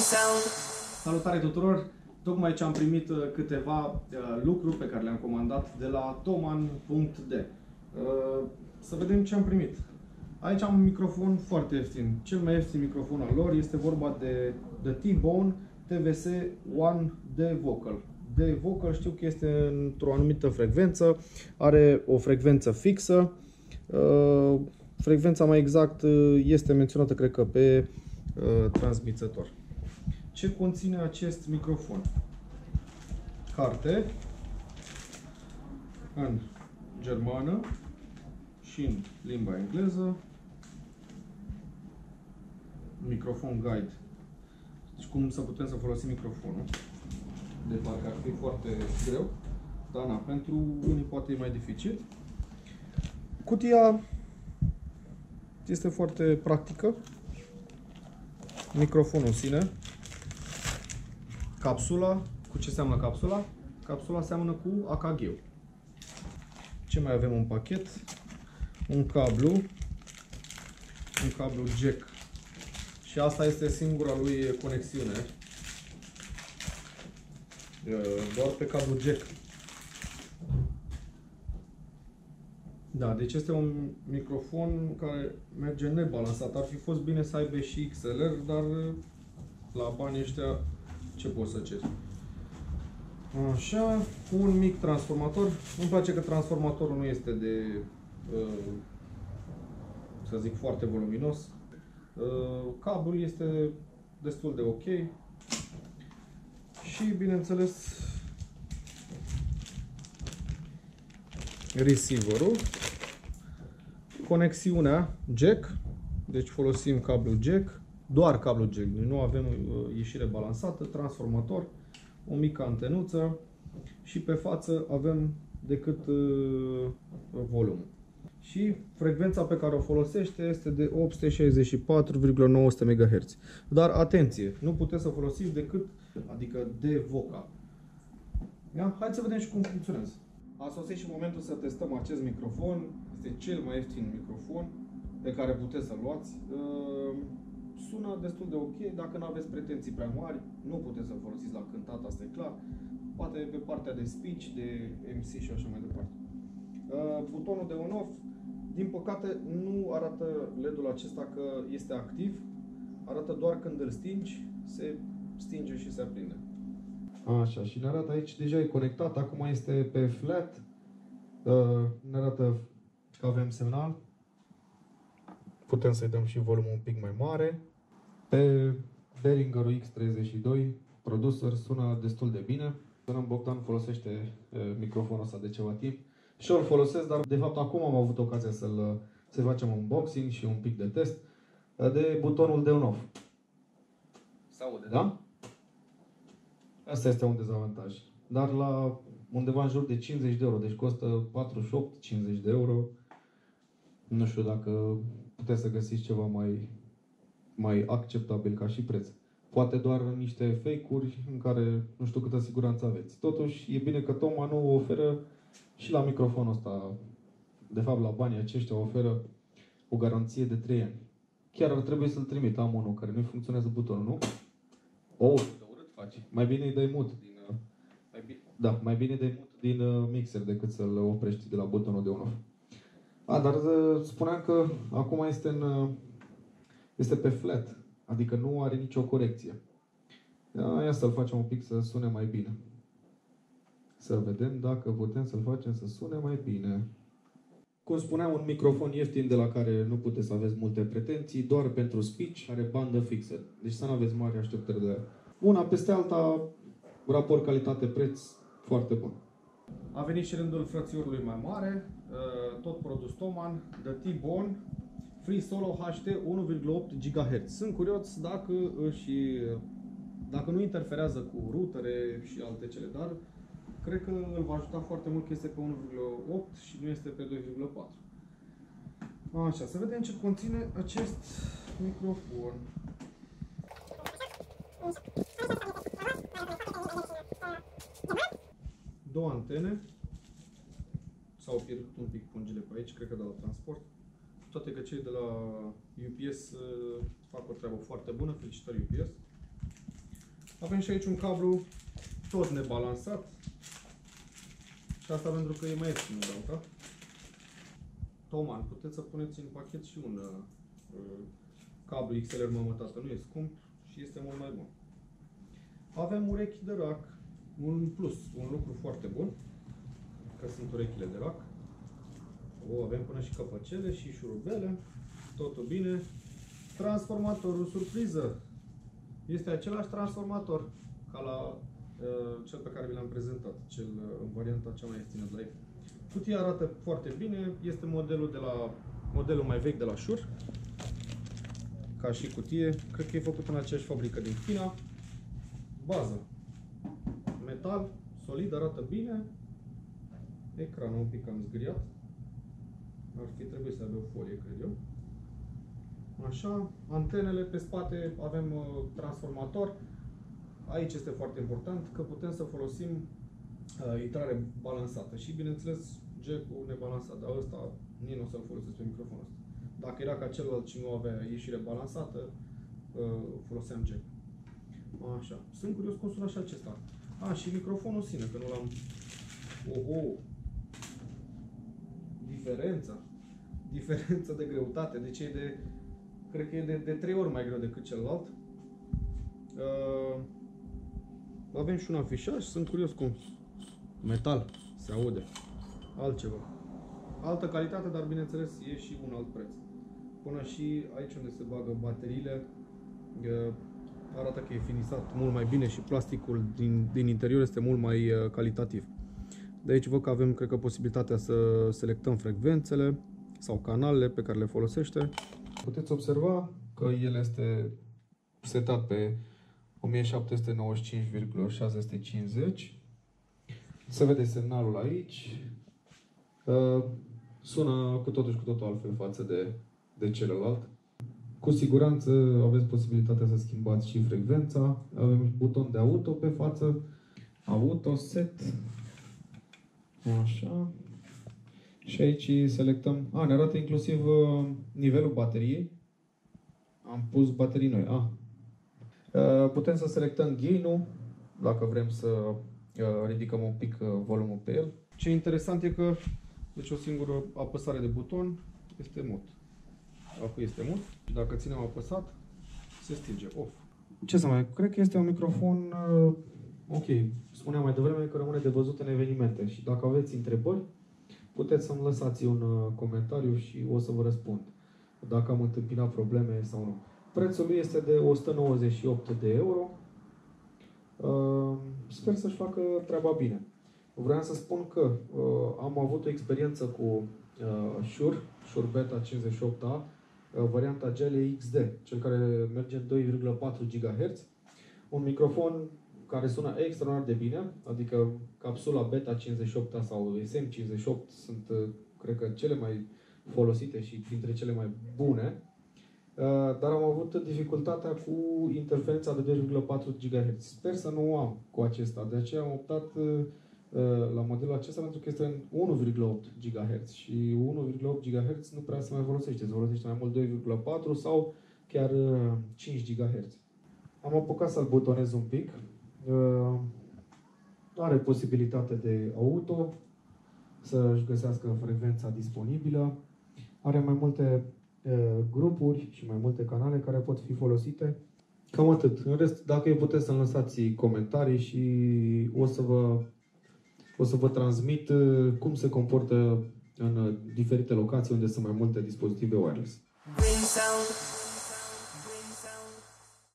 sound. Salutare tuturor! Tocmai ce am primit uh, câteva uh, lucruri pe care le-am comandat de la toman.d. Uh, să vedem ce am primit. Aici am un microfon foarte ieftin. Cel mai ieftin microfon al lor este vorba de, de T-Bone TVS One D Vocal. D Vocal știu că este într-o anumită frecvență, are o frecvență fixă. Uh, frecvența mai exact uh, este menționată, cred că, pe uh, transmițător. Ce conține acest microfon? Carte în germană și în limba engleză, microfon guide. Deci cum să putem să folosim microfonul. De parcă ar fi foarte greu, dar na, pentru unii poate e mai dificil. Cutia este foarte practică. Microfonul în sine. Capsula. Cu ce seamănă capsula? Capsula seamănă cu AKG-ul. Ce mai avem în pachet? Un cablu. Un cablu jack. Și asta este singura lui conexiune. Doar pe cablu jack. Da, deci este un microfon care merge nebalansat. Ar fi fost bine să aibă și XLR, dar la banii ăștia ce poți să ceri? Așa, un mic transformator. Îmi place că transformatorul nu este de, uh, să zic, foarte voluminos. Uh, cablul este destul de ok. Și, bineînțeles, receiverul, conexiunea jack, deci folosim cablul jack, doar cablul jack, noi nu avem uh, ieșire balansată, transformator, o mică antenuță și pe față avem decât uh, volumul. Și frecvența pe care o folosește este de 864,900 MHz. Dar atenție, nu puteți să folosiți decât, adică de vocal. Ia? Hai să vedem și cum funcționează. A sosit și momentul să testăm acest microfon. Este cel mai ieftin microfon pe care puteți să-l luați. Uh, sună destul de ok. Dacă nu aveți pretenții prea mari, nu puteți să-l folosiți la cântat, asta e clar. Poate pe partea de speech, de MC și așa mai departe. Uh, butonul de on-off, din păcate, nu arată LED-ul acesta că este activ. Arată doar când îl stingi, se stinge și se aprinde. Așa, și ne arată aici, deja e conectat, acum este pe flat. Uh, ne arată că avem semnal. Putem să-i dăm și volumul un pic mai mare. Pe Behringer X32 producer sună destul de bine. Sunăm Bogdan folosește uh, microfonul ăsta de ceva timp. Și eu îl folosesc, dar de fapt acum am avut ocazia să-l să facem un unboxing și un pic de test uh, de butonul de on-off. Se aude, da? Asta este un dezavantaj. Dar la undeva în jur de 50 de euro, deci costă 48-50 de euro. Nu știu dacă puteți să găsiți ceva mai, mai acceptabil ca și preț. Poate doar niște fake-uri în care nu știu câtă siguranță aveți. Totuși, e bine că Toma nu oferă și la microfonul ăsta, de fapt la banii aceștia oferă o garanție de 3 ani. Chiar ar trebui să-l trimit. Am unul care nu funcționează butonul, nu? Oh, faci. Mai bine îi dai mut din, uh, mai bine, da, mai bine dai mut din uh, mixer decât să-l oprești de la butonul de on-off. A, dar uh, spuneam că acum este, în, este pe flat, adică nu are nicio corecție. Ia să-l facem un pic să sune mai bine. Să vedem dacă putem să-l facem să sune mai bine. Cum spuneam, un microfon ieftin de la care nu puteți să aveți multe pretenții, doar pentru speech, are bandă fixă. Deci să nu aveți mari așteptări de el. Una peste alta, raport calitate-preț, foarte bun. A venit și rândul frățiorului mai mare, uh, tot produs Toman, de T-Bone, Free Solo HT 1,8 GHz. Sunt curios dacă și dacă nu interferează cu rutere și alte cele, dar cred că îl va ajuta foarte mult că este pe 1,8 și nu este pe 2,4. Așa, să vedem ce conține acest microfon. Două antene. S-au pierdut un pic pungile pe aici, cred că de la transport. Toate că cei de la UPS uh, fac o treabă foarte bună, felicitări UPS. Avem și aici un cablu tot nebalansat. Și asta pentru că e mai ieftin, dau, da? Toman, puteți să puneți în pachet și un uh, cablu XLR mămătată, nu e scump și este mult mai bun. Avem urechi de rac, un plus, un lucru foarte bun, că sunt urechile de rac. O, avem până și căpăcele și șurubele, totul bine. Transformatorul surpriză, este același transformator ca la uh, cel pe care vi l-am prezentat, cel uh, în varianta cea mai ieftină de la ei. Cutia arată foarte bine, este modelul de la modelul mai vechi de la Shure, ca și cutie. Cred că e făcut în aceeași fabrică din China. Bază. Metal, solid, arată bine. Ecranul un pic cam zgriat. Ar fi trebuit să aibă o folie, cred eu. Așa, antenele pe spate avem uh, transformator. Aici este foarte important că putem să folosim uh, intrare balansată și bineînțeles jack-ul nebalansat, dar ăsta nici nu o să-l folosesc pe microfonul ăsta. Dacă era ca celălalt și nu avea ieșire balansată, uh, foloseam jack. Așa. Sunt curios cum sună și acesta. A, și microfonul sine, că nu l-am... Oho! Diferența. Diferența de greutate. Deci e de cred că e de, de 3 ori mai greu decât celălalt. Uh, avem și un afișaj, sunt curios cum metal se aude, altceva. Altă calitate, dar bineînțeles e și un alt preț. Până și aici unde se bagă bateriile, uh, arată că e finisat mult mai bine și plasticul din, din interior este mult mai uh, calitativ. De aici văd că avem, cred că, posibilitatea să selectăm frecvențele sau canalele pe care le folosește. Puteți observa că el este setat pe 1795,650. Se vede semnalul aici. Sună cu totul și cu totul altfel față de, de celălalt. Cu siguranță aveți posibilitatea să schimbați și frecvența. Avem buton de auto pe față. Auto set. Așa. Și aici selectăm, a, ne arată inclusiv uh, nivelul bateriei. Am pus baterii noi. A. Uh, putem să selectăm gain-ul, dacă vrem să uh, ridicăm un pic volumul pe el. Ce interesant e că, deci o singură apăsare de buton este mut. Acum este mut și dacă ținem apăsat, se stinge off. Ce să mai, cred că este un microfon uh, ok. Spuneam mai devreme că rămâne de văzut în evenimente și dacă aveți întrebări, puteți să-mi lăsați un uh, comentariu și o să vă răspund dacă am întâmpinat probleme sau nu. Prețul lui este de 198 de euro. Uh, sper să-și facă treaba bine. Vreau să spun că uh, am avut o experiență cu Shure, Shure Beta 58A, varianta GL XD, cel care merge în 2,4 GHz. Un microfon care sună extraordinar de bine, adică capsula Beta 58 sau SM58 sunt, uh, cred că, cele mai folosite și printre cele mai bune, uh, dar am avut dificultatea cu interferența de 2,4 GHz. Sper să nu o am cu acesta, de aceea am optat uh, la modelul acesta pentru că este în 1,8 GHz și 1,8 GHz nu prea se mai folosește, se folosește mai mult 2,4 sau chiar 5 GHz. Am apucat să-l butonez un pic Uh, are posibilitate de auto, să-și găsească frecvența disponibilă, are mai multe uh, grupuri și mai multe canale care pot fi folosite. Cam atât. În rest, dacă e puteți să-mi lăsați comentarii și o să vă, o să vă transmit uh, cum se comportă în diferite locații unde sunt mai multe dispozitive wireless. Green sound.